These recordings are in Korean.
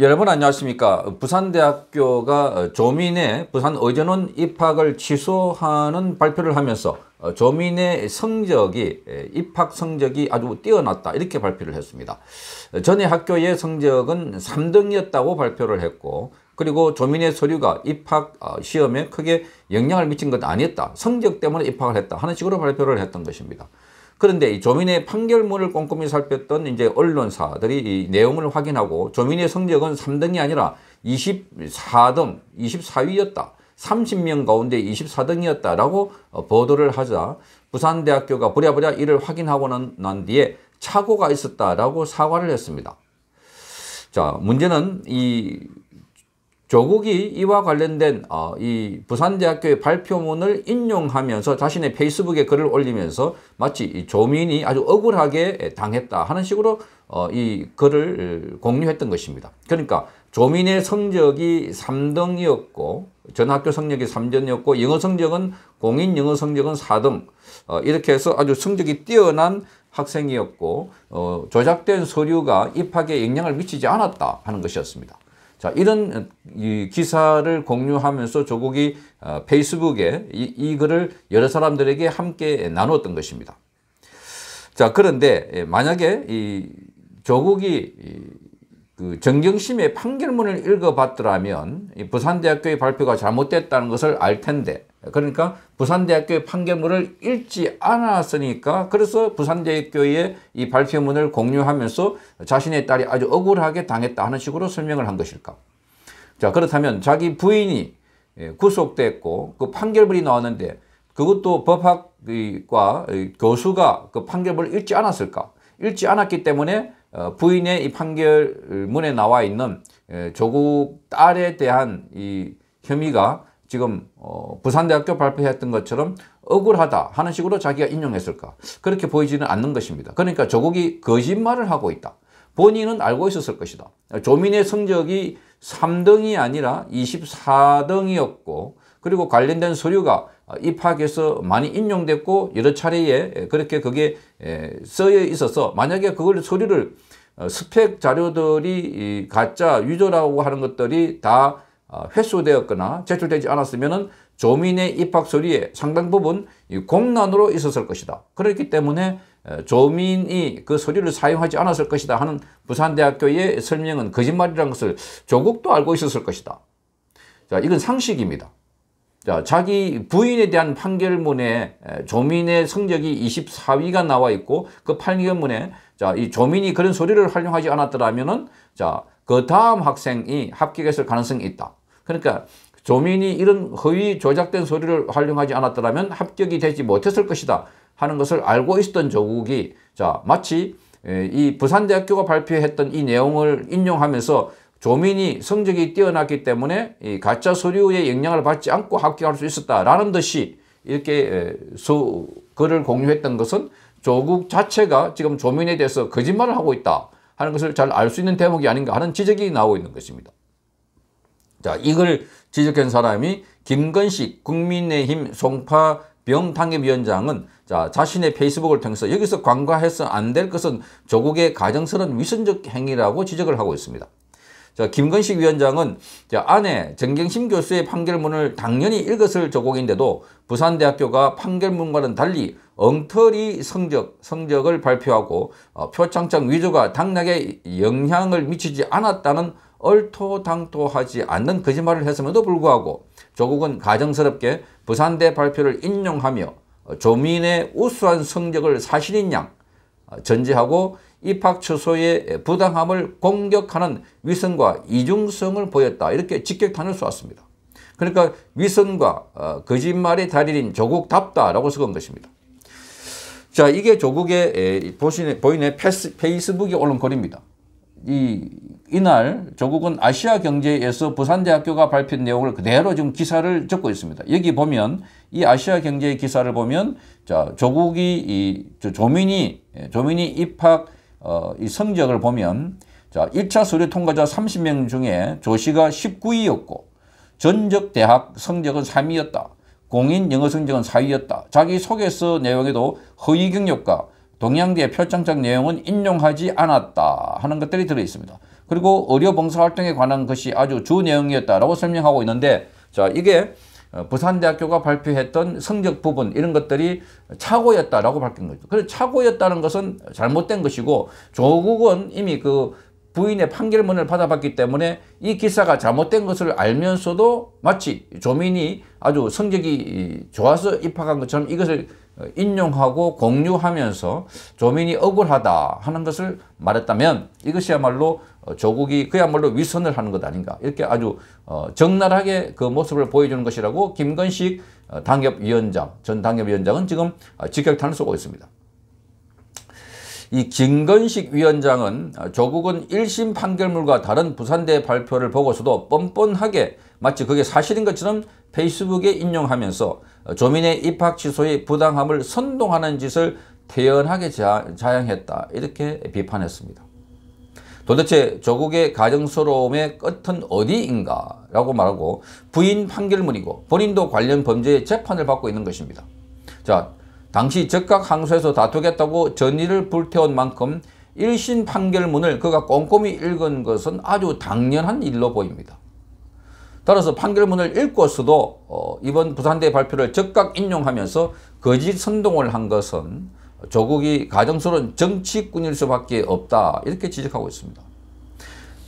여러분 안녕하십니까. 부산대학교가 조민의 부산 의전원 입학을 취소하는 발표를 하면서 조민의 성적이 입학 성적이 아주 뛰어났다 이렇게 발표를 했습니다. 전에 학교의 성적은 3등이었다고 발표를 했고 그리고 조민의 서류가 입학 시험에 크게 영향을 미친 것 아니었다. 성적 때문에 입학을 했다 하는 식으로 발표를 했던 것입니다. 그런데 이 조민의 판결문을 꼼꼼히 살폈던 이제 언론사들이 이 내용을 확인하고 조민의 성적은 3등이 아니라 24등, 24위였다. 30명 가운데 24등이었다라고 어, 보도를 하자 부산대학교가 부랴부랴 이를 확인하고 난 뒤에 착오가 있었다라고 사과를 했습니다. 자, 문제는 이 조국이 이와 관련된 어, 이 부산대학교의 발표문을 인용하면서 자신의 페이스북에 글을 올리면서 마치 조민이 아주 억울하게 당했다 하는 식으로 어, 이 글을 공유했던 것입니다. 그러니까 조민의 성적이 3등이었고 전학교 성적이 3등이었고 영어 성적은 공인 영어 성적은 4등 어, 이렇게 해서 아주 성적이 뛰어난 학생이었고 어, 조작된 서류가 입학에 영향을 미치지 않았다 하는 것이었습니다. 자, 이런 이 기사를 공유하면서 조국이 어, 페이스북에 이, 이 글을 여러 사람들에게 함께 나누었던 것입니다. 자, 그런데 예, 만약에 이 조국이 그 정경심의 판결문을 읽어봤더라면 부산대학교의 발표가 잘못됐다는 것을 알 텐데 그러니까 부산대학교의 판결문을 읽지 않았으니까 그래서 부산대학교의 이 발표문을 공유하면서 자신의 딸이 아주 억울하게 당했다 하는 식으로 설명을 한 것일까? 자 그렇다면 자기 부인이 예, 구속됐고 그 판결문이 나왔는데 그것도 법학과 교수가 그 판결문을 읽지 않았을까? 읽지 않았기 때문에 어, 부인의 이 판결문에 나와 있는 예, 조국 딸에 대한 이 혐의가 지금 어, 부산대학교 발표했던 것처럼 억울하다 하는 식으로 자기가 인용했을까? 그렇게 보이지는 않는 것입니다. 그러니까 조국이 거짓말을 하고 있다. 본인은 알고 있었을 것이다. 조민의 성적이 3등이 아니라 24등이었고 그리고 관련된 서류가 입학해서 많이 인용됐고 여러 차례에 그렇게 그게 써여 있어서 만약에 그걸 서류를 어, 스펙 자료들이 가짜 위조라고 하는 것들이 다 어, 회수되었거나 제출되지 않았으면 조민의 입학 서류에 상당 부분 공란으로 있었을 것이다. 그렇기 때문에 조민이 그 서류를 사용하지 않았을 것이다 하는 부산대학교의 설명은 거짓말이라는 것을 조국도 알고 있었을 것이다. 자, 이건 상식입니다. 자, 자기 부인에 대한 판결문에 조민의 성적이 24위가 나와 있고 그 판결문에 자, 이 조민이 그런 소리를 활용하지 않았더라면은 자, 그 다음 학생이 합격했을 가능성이 있다. 그러니까 조민이 이런 허위 조작된 소리를 활용하지 않았더라면 합격이 되지 못했을 것이다 하는 것을 알고 있었던 조국이 자, 마치 이 부산대학교가 발표했던 이 내용을 인용하면서 조민이 성적이 뛰어났기 때문에 이 가짜 서류의 영향을 받지 않고 합격할 수 있었다라는 듯이 이렇게 소, 글을 공유했던 것은 조국 자체가 지금 조민에 대해서 거짓말을 하고 있다 하는 것을 잘 알 수 있는 대목이 아닌가 하는 지적이 나오고 있는 것입니다. 자, 이걸 지적한 사람이 김건식 국민의힘 송파 병당협위원장은 자, 자신의 페이스북을 통해서 여기서 관과해서 안 될 것은 조국의 가정스러운 위선적 행위라고 지적을 하고 있습니다. 자, 김건식 위원장은 자, 아내 정경심 교수의 판결문을 당연히 읽었을 조공인데도 부산대학교가 판결문과는 달리 엉터리 성적, 성적을 발표하고 어, 표창장 위조가 당락에 영향을 미치지 않았다는 얼토당토하지 않는 거짓말을 했음에도 불구하고 조국은 가정스럽게 부산대 발표를 인용하며 조민의 우수한 성적을 사실인 양 어, 전제하고 입학 취소의 부당함을 공격하는 위선과 이중성을 보였다. 이렇게 직격탄을 쏘았습니다. 그러니까 위선과 어, 거짓말의 달인인 조국답다라고 적은 것입니다. 자, 이게 조국의 보시는 보이는 페이스북에 올린 글입니다. 이 이날 조국은 아시아 경제에서 부산대학교가 발표한 내용을 그대로 지금 기사를 적고 있습니다. 여기 보면 이 아시아 경제 기사를 보면 자 조국이 이 조민이 조민이 입학 어, 이 성적을 보면 자 1차 서류 통과자 30명 중에 조씨가 19위였고 전적 대학 성적은 3위였다. 공인 영어 성적은 4위였다. 자기 소개서 내용에도 허위 경력과 동양대 표창장 내용은 인용하지 않았다 하는 것들이 들어 있습니다. 그리고 의료 봉사활동에 관한 것이 아주 주 내용이었다라고 설명하고 있는데 자 이게 어, 부산대학교가 발표했던 성적 부분 이런 것들이 착오였다라고 밝힌 거죠. 그래서 착오였다는 것은 잘못된 것이고 조국은 이미 그 부인의 판결문을 받아봤기 때문에 이 기사가 잘못된 것을 알면서도 마치 조민이 아주 성적이 좋아서 입학한 것처럼 이것을 인용하고 공유하면서 조민이 억울하다 하는 것을 말했다면 이것이야말로 조국이 그야말로 위선을 하는 것 아닌가 이렇게 아주 어, 적나라하게 그 모습을 보여주는 것이라고 김건식 어, 당협위원장 전 당협위원장은 지금 어, 직격탄을 쏘고 있습니다. 이 김건식 위원장은 조국은 1심 판결물과 다른 부산대 발표를 보고서도 뻔뻔하게 마치 그게 사실인 것처럼 페이스북에 인용하면서 조민의 입학 취소의 부당함을 선동하는 짓을 태연하게 자양했다. 이렇게 비판했습니다. 도대체 조국의 가정스러움의 끝은 어디인가 라고 말하고 부인 판결문이고 본인도 관련 범죄의 재판을 받고 있는 것입니다. 자, 당시 적각 항소에서 다투겠다고 전의를 불태운 만큼 1심 판결문을 그가 꼼꼼히 읽은 것은 아주 당연한 일로 보입니다. 따라서 판결문을 읽고서도 어, 이번 부산대 발표를 적각 인용하면서 거짓 선동을 한 것은 조국이 가정스러운 정치꾼일 수밖에 없다 이렇게 지적하고 있습니다.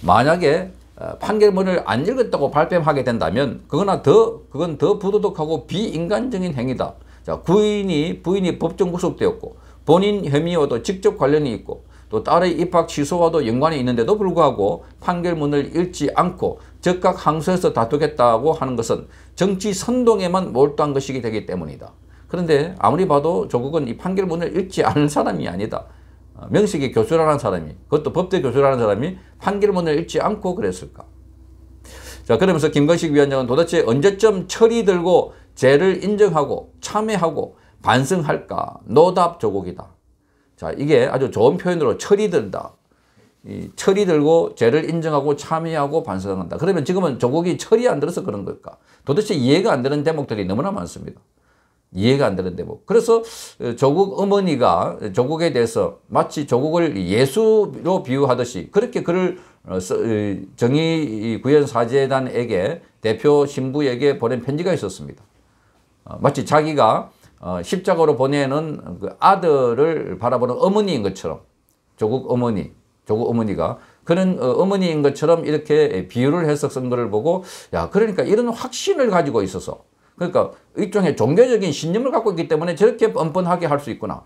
만약에 어, 판결문을 안 읽었다고 발뺌하게 된다면 그거나 더 그건 더 부도덕하고 비인간적인 행위다. 자, 부인이 부인이 법정 구속되었고 본인 혐의와도 직접 관련이 있고 또 딸의 입학 취소와도 연관이 있는데도 불구하고 판결문을 읽지 않고 적각 항소해서 다투겠다고 하는 것은 정치 선동에만 몰두한 것이기 되기 때문이다. 그런데 아무리 봐도 조국은 이 판결문을 읽지 않은 사람이 아니다. 어, 명식이 교수라는 사람이 그것도 법대 교수라는 사람이 판결문을 읽지 않고 그랬을까. 자 그러면서 김건식 위원장은 도대체 언제쯤 철이 들고 죄를 인정하고 참회하고 반성할까? 노답 조국이다. 자, 이게 아주 좋은 표현으로 철이 들다. 이 철이 들고 죄를 인정하고 참회하고 반성한다. 그러면 지금은 조국이 철이 안 들어서 그런 걸까? 도대체 이해가 안 되는 대목들이 너무나 많습니다. 이해가 안 되는 대목. 그래서 조국 어머니가 조국에 대해서 마치 조국을 예수로 비유하듯이 그렇게 그를 어, 정의 구현 사재단에게 대표 신부에게 보낸 편지가 있었습니다. 어, 마치 자기가 어, 십자가로 보내는 그 아들을 바라보는 어머니인 것처럼 조국 어머니, 조국 어머니가 그런 어, 어머니인 것처럼 이렇게 비유를 해서 쓴 것을 보고 야 그러니까 이런 확신을 가지고 있어서 그러니까 일종의 종교적인 신념을 갖고 있기 때문에 저렇게 뻔뻔하게 할 수 있구나.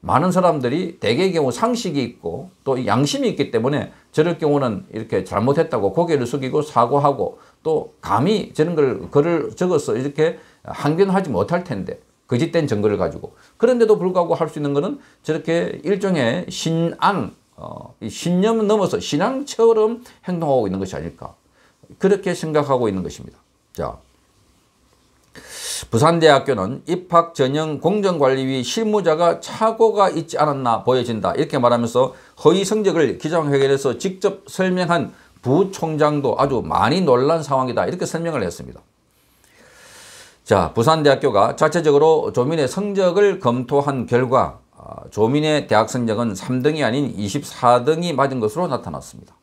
많은 사람들이 대개의 경우 상식이 있고 또 양심이 있기 때문에 저럴 경우는 이렇게 잘못했다고 고개를 숙이고 사과하고 또 감히 저런 걸 글을 적어서 이렇게 항변하지 못할 텐데 거짓된 증거를 가지고 그런데도 불구하고 할 수 있는 것은 저렇게 일종의 신앙 어, 신념 넘어서 신앙처럼 행동하고 있는 것이 아닐까 그렇게 생각하고 있는 것입니다. 자, 부산대학교는 입학 전형 공정관리위 실무자가 착오가 있지 않았나 보여진다 이렇게 말하면서 허위 성적을 기자회견에서 직접 설명한 부총장도 아주 많이 놀란 상황이다 이렇게 설명을 했습니다. 자, 부산대학교가 자체적으로 조민의 성적을 검토한 결과 아, 조민의 대학 성적은 3등이 아닌 24등이 맞은 것으로 나타났습니다.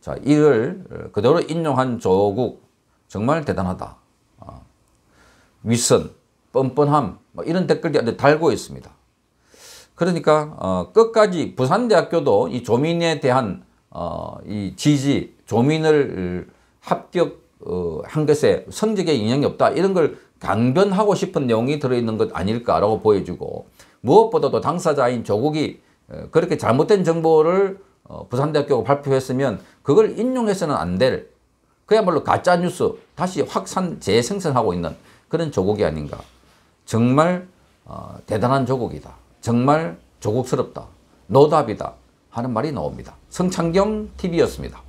자, 이를 그대로 인용한 조국 정말 대단하다. 아, 윗선, 뻔뻔함 뭐 이런 댓글이 달고 있습니다. 그러니까 어, 끝까지 부산대학교도 이 조민에 대한 어, 이 지지, 조민을 합격 어, 한 것에 성적에 영향이 없다 이런 걸 강변하고 싶은 내용이 들어있는 것 아닐까라고 보여주고 무엇보다도 당사자인 조국이 어, 그렇게 잘못된 정보를 어, 부산대학교가 발표했으면 그걸 인용해서는 안 될 그야말로 가짜뉴스 다시 확산 재생산하고 있는 그런 조국이 아닌가. 정말 어, 대단한 조국이다. 정말 조국스럽다. 노답이다. 하는 말이 나옵니다. 성창경 TV였습니다.